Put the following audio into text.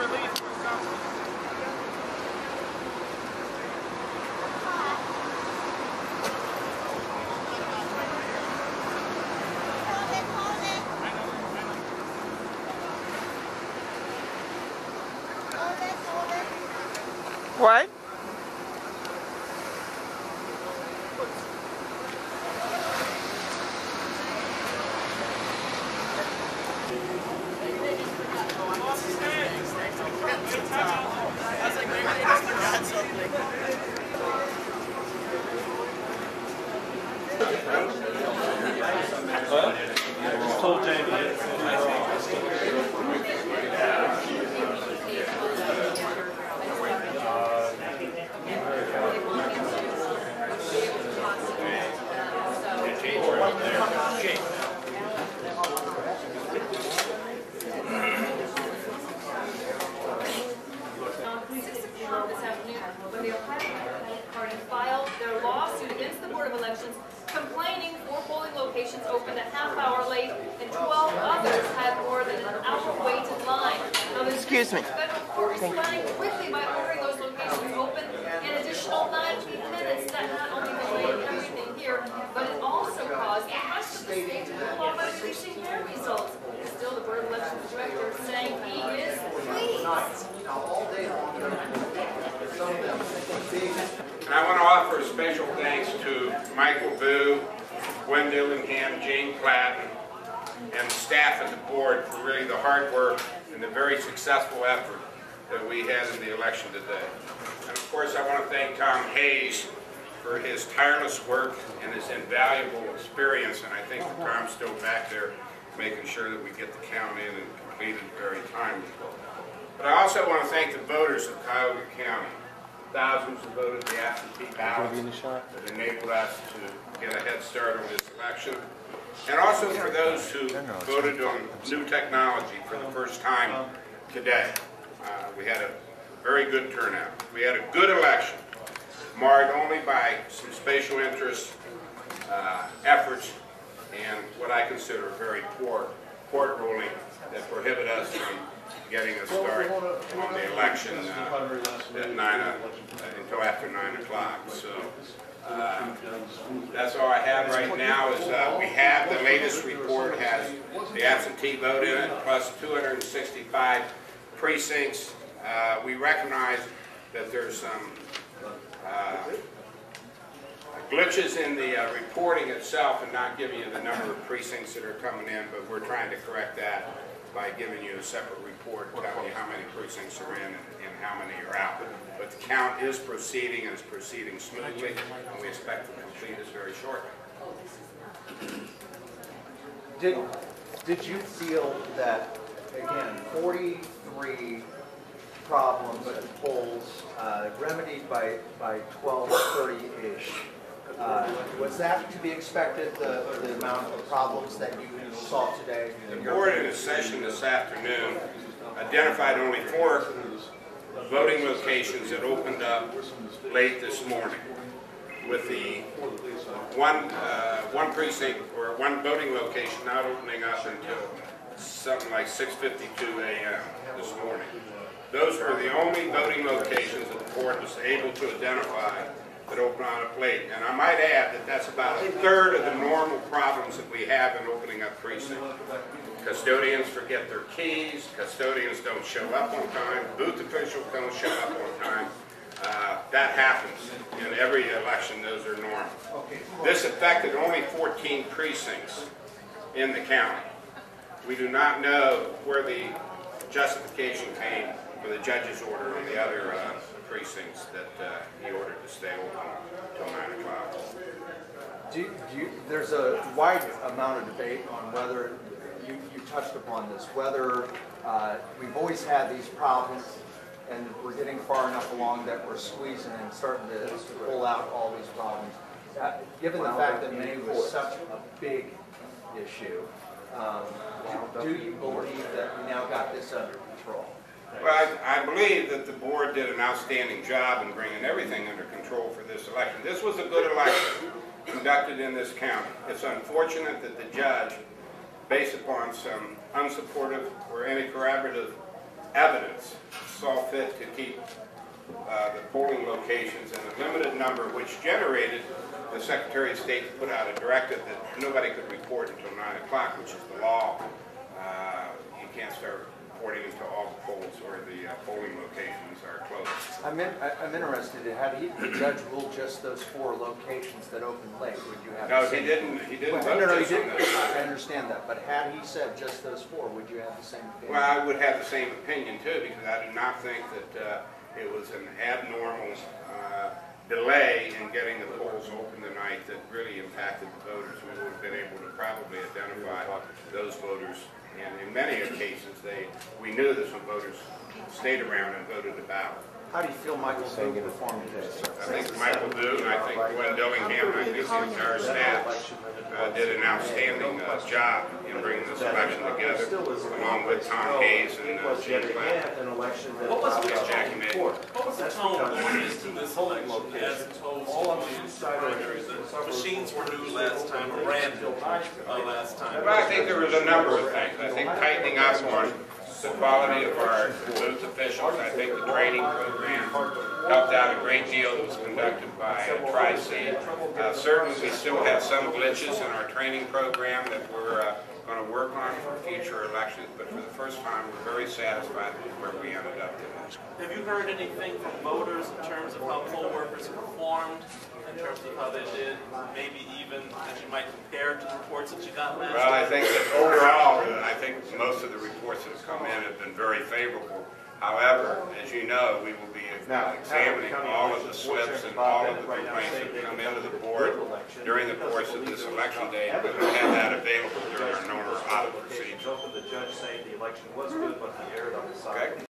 release was something. What? The Ohio Party filed their lawsuit against the Board of Elections complaining four polling locations opened a half hour late and 12 others had more than an hour wait in line. Now, the Excuse me. Federal court responding quickly by ordering those locations open an additional 90 minutes. That not only delayed everything here, but it also caused the rest of the state to pull off by releasing their results. Still, the Board of Elections Director saying he is pleased. And I want to offer a special thanks to Michael Vu, Gwen Dillingham, Jane Platten, and the staff at the board for really the hard work and the very successful effort that we had in the election today. And of course, I want to thank Tom Hayes for his tireless work and his invaluable experience, and I think Tom's still back there making sure that we get the count in and completed very timely. But I also want to thank the voters of Cuyahoga County. Thousands have voted the absentee ballots that enabled us to get a head start on this election. And also for those who voted on new technology for the first time today. Uh, We had a very good turnout. We had a good election, marred only by some spatial interest uh, efforts and what I consider a very poor court ruling that prohibit us from getting a start on the election uh, at nine, o- until after nine o'clock. So uh, that's all I have right now is uh, we have, the latest report has the absentee vote in it, plus 265 precincts. Uh, We recognize that there's some uh, glitches in the uh, reporting itself and not giving you the number of precincts that are coming in, but we're trying to correct that by giving you a separate report telling you how many precincts are in and and how many are out. But the count is proceeding and is proceeding smoothly, and we expect to complete this very shortly. Did, did you feel that, again, 43 problems at polls uh, remedied by, by 12:30-ish, uh, was that to be expected, the, the amount of problems that you saw today? The board in a session this afternoon identified only four voting locations that opened up late this morning, with the one, uh, one precinct or one voting location not opening up until something like 6:52 a.m. this morning. Those were the only voting locations that the board was able to identify that opened on up late. And I might add that that's about a third of the normal problems that we have in opening up precincts. Custodians forget their keys, custodians don't show up on time, booth officials don't show up on time. Uh, That happens in every election, those are normal. This affected only 14 precincts in the county. We do not know where the justification came for the judge's order on the other uh, precincts that uh, he ordered to stay open until 9 o'clock. Do you- do you, there's a wide amount of debate on whether, you, you touched upon this, whether uh, we've always had these problems and we're getting far enough along that we're squeezing and starting to to pull out all these problems. Uh, Given the fact that May was such a big issue, um, do do you believe that we now got this under control? Well, I, I believe that the board did an outstanding job in bringing everything under control for this election. This was a good election conducted in this county. It's unfortunate that the judge, based upon some unsupportive or any corroborative evidence, saw fit to keep uh, the polling locations in a limited number, which generated the Secretary of State to put out a directive that nobody could report until 9 o'clock, which is the law. Uh, You can't start reporting until all the polls or the uh, polling locations are closed. I'm in, I- I'm interested, had he, the judge ruled just those four locations that opened late, would you have? No, the he didn't, he didn't Well, No, no, he didn't. I understand that, but had he said just those four, would you have the same opinion? Well, I would have the same opinion too, because I do not think that uh, it was an abnormal uh, delay in getting the polls open tonight that really impacted the voters. We would have been able to probably identify those voters, and in many occasions, they, we knew this when voters stayed around and voted the ballot. How do you feel Michael Vu performed today, sir? I think Michael Vu, I think Gwen Dillingham, and I think the entire staff uh, did an outstanding uh, job in bringing this election together, along with Tom Hayes and It uh, was Gene yet Clapp. again an election. What was the allowed Jackie May? What was the tone because going these into this polling election as opposed all on to the sides of primaries? the The machines were new last time, or brand new uh, last time. Well, I think there was a number of things. I think tightening up on the quality of our booth officials, I think the training program helped out a great deal that was conducted by uh, Tri-C. Uh, Certainly, we still have some glitches in our training program that we're going to work on for future elections, but for the first time, we're very satisfied with where we ended up today. Have you heard anything from voters in terms of how poll workers performed, in terms of how they did, maybe even as you might compare to the reports that you got last Well, I think that overall, uh, I think most of the reports that have come in have been very favorable. However, as you know, we will be examining all of the slips and all of the complaints that come into the board during the course of this election day, and we'll have that available during our normal audit procedure. The judge saying the election was good, but he erred on the side